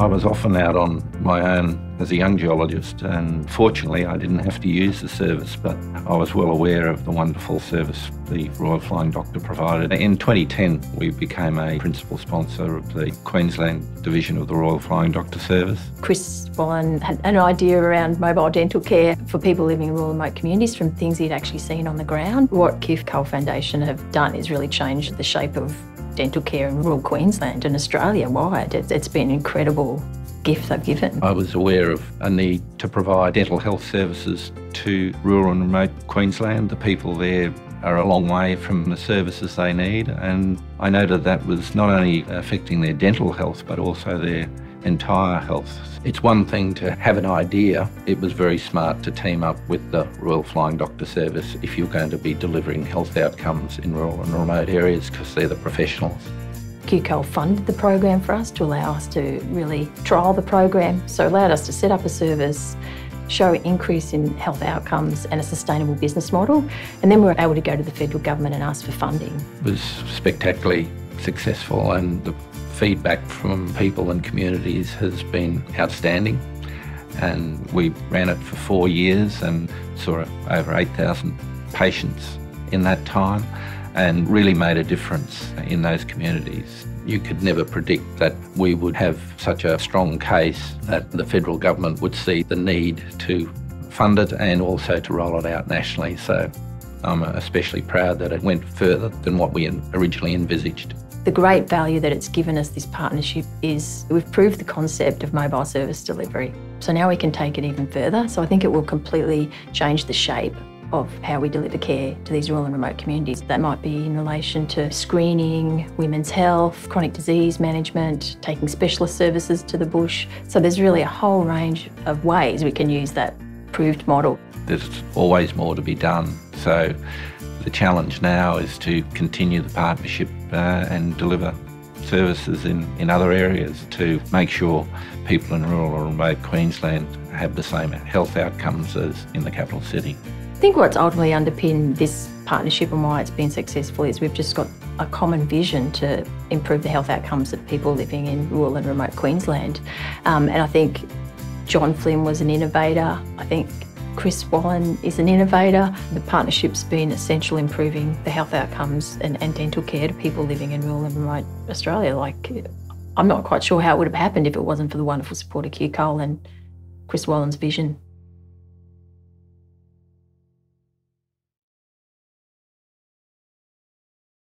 I was often out on my own as a young geologist, and fortunately, I didn't have to use the service, but I was well aware of the wonderful service the Royal Flying Doctor provided. In 2010, we became a principal sponsor of the Queensland division of the Royal Flying Doctor Service. Chris Wallin had an idea around mobile dental care for people living in rural remote communities from things he'd actually seen on the ground. What QCoal Foundation have done is really changed the shape of dental care in rural Queensland and Australia wide. it's been an incredible gift they've given. I was aware of a need to provide dental health services to rural and remote Queensland. The people there are a long way from the services they need and I noted that was not only affecting their dental health but also their entire health. It's one thing to have an idea, it was very smart to team up with the Royal Flying Doctor Service if you're going to be delivering health outcomes in rural and remote areas because they're the professionals. QCoal funded the program for us to allow us to really trial the program, so it allowed us to set up a service, show increase in health outcomes and a sustainable business model, and then we were able to go to the federal government and ask for funding. It was spectacularly successful and the feedback from people and communities has been outstanding. And we ran it for four years and saw over 8,000 patients in that time and really made a difference in those communities. You could never predict that we would have such a strong case that the federal government would see the need to fund it and also to roll it out nationally. So I'm especially proud that it went further than what we originally envisaged. The great value that it's given us, this partnership, is we've proved the concept of mobile service delivery. So now we can take it even further. So I think it will completely change the shape of how we deliver care to these rural and remote communities. That might be in relation to screening, women's health, chronic disease management, taking specialist services to the bush. So there's really a whole range of ways we can use that proved model. There's always more to be done. So the challenge now is to continue the partnership uh, and deliver services in, in other areas to make sure people in rural or remote Queensland have the same health outcomes as in the capital city. I think what's ultimately underpinned this partnership and why it's been successful is we've just got a common vision to improve the health outcomes of people living in rural and remote Queensland. Um, and I think John Flynn was an innovator. I think Chris Wallin is an innovator. The partnership's been essential improving the health outcomes and, and dental care to people living in rural and remote Australia. Like, I'm not quite sure how it would have happened if it wasn't for the wonderful support of QCoal and Chris Wallin's vision.